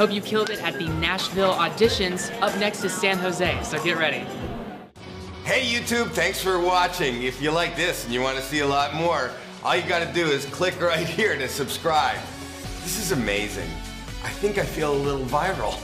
Hope you killed it at the Nashville auditions. Up next is San Jose, so get ready. Hey YouTube, thanks for watching. If you like this and you want to see a lot more, all you gotta do is click right here to subscribe. This is amazing. I think I feel a little viral.